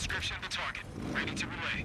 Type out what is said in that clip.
Description of the target. Ready to relay.